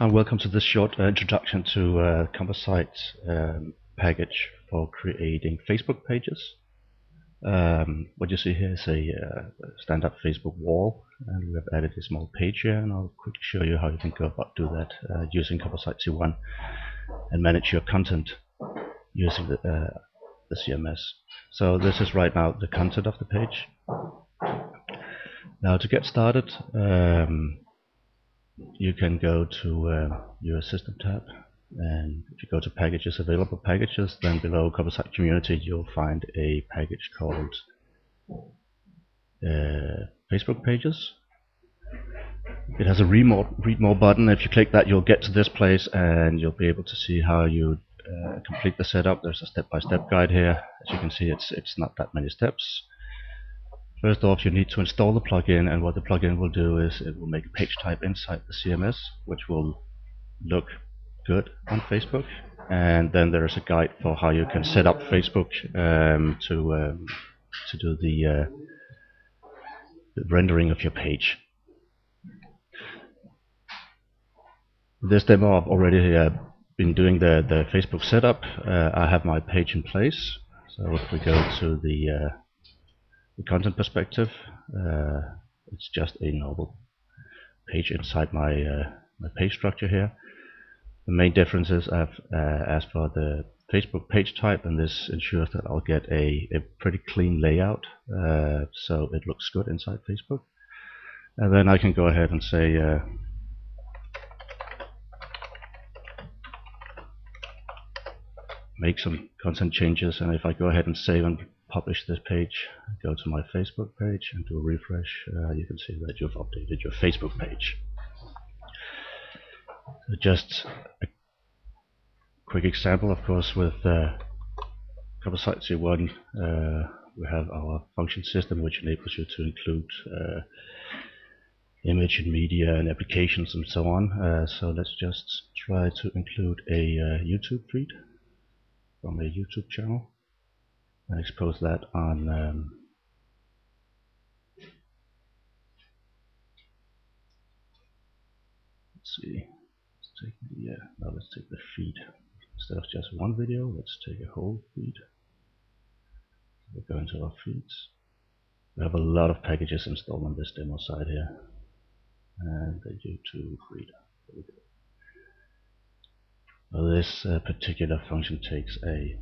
Hi, welcome to this short uh, introduction to uh, Composite um, package for creating Facebook pages. Um, what you see here is a uh, standard Facebook wall, and we have added a small page here, and I'll quickly show you how you can go about do that uh, using Composite C1 and manage your content using the, uh, the CMS. So this is right now the content of the page. Now to get started, um, you can go to uh, your system tab and if you go to packages available packages then below Composite community you'll find a package called uh, Facebook pages. It has a read more, read more button. If you click that you'll get to this place and you'll be able to see how you uh, complete the setup. There's a step-by-step -step guide here. As you can see it's it's not that many steps First off, you need to install the plugin, and what the plugin will do is it will make a page type inside the CMS, which will look good on Facebook. And then there is a guide for how you can set up Facebook um, to um, to do the, uh, the rendering of your page. This demo I've already uh, been doing the the Facebook setup. Uh, I have my page in place. So if we go to the uh, the content perspective, uh, it's just a normal page inside my, uh, my page structure here. The main difference is I've uh, asked for the Facebook page type and this ensures that I'll get a, a pretty clean layout uh, so it looks good inside Facebook. And then I can go ahead and say uh, make some content changes and if I go ahead and save and publish this page, go to my Facebook page and do a refresh, uh, you can see that you've updated your Facebook page. Just a quick example, of course, with uh, Composite C1, uh, we have our function system which enables you to include uh, image and media and applications and so on. Uh, so let's just try to include a uh, YouTube feed from a YouTube channel and expose that on um, let's see. Let's take the uh, now let's take the feed. Instead of just one video let's take a whole feed. We go into our feeds. We have a lot of packages installed on this demo side here. And the YouTube reader there we go. Well, this uh, particular function takes a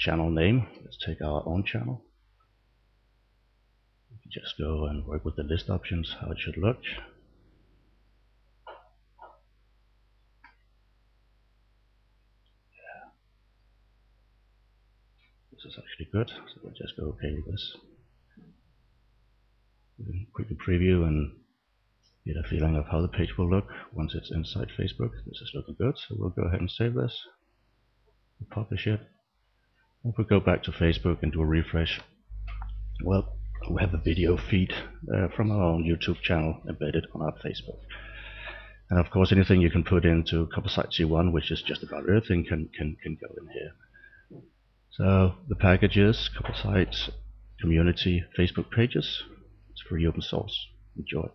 channel name. Let's take our own channel. Just go and work with the list options, how it should look. This is actually good, so we'll just go okay with this. Quickly preview and get a feeling of how the page will look once it's inside Facebook. This is looking good, so we'll go ahead and save this. Publish it. If we go back to Facebook and do a refresh, well, we have a video feed uh, from our own YouTube channel embedded on our Facebook. And of course, anything you can put into Composite C1, which is just about everything, can, can, can go in here. So the packages, is Composite Community Facebook Pages. It's free open source. Enjoy.